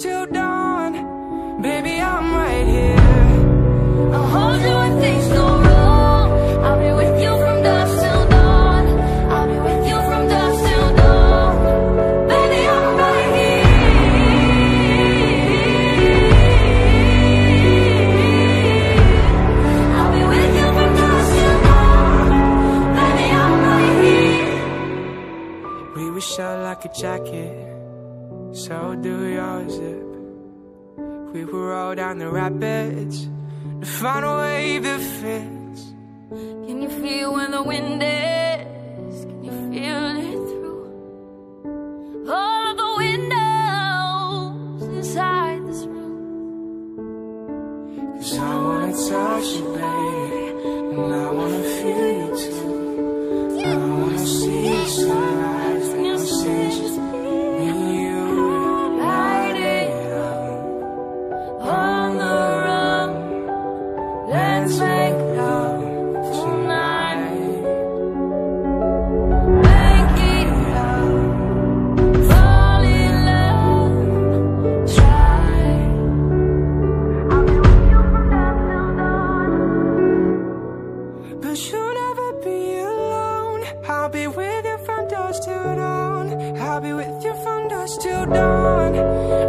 till dawn. Baby, I'm right here. I'll hold you like a jacket. So do your zip. We will roll down the rapids to find a wave that fits. Can you feel when the wind is? Can you feel it through all of the windows inside this room? Cause I wanna touch you, baby. Tonight. Make it. Fall in love. Try. I'll be with you from till dawn. But you'll never be alone. I'll be with you from dusk till dawn. I'll be with you from dusk till dawn.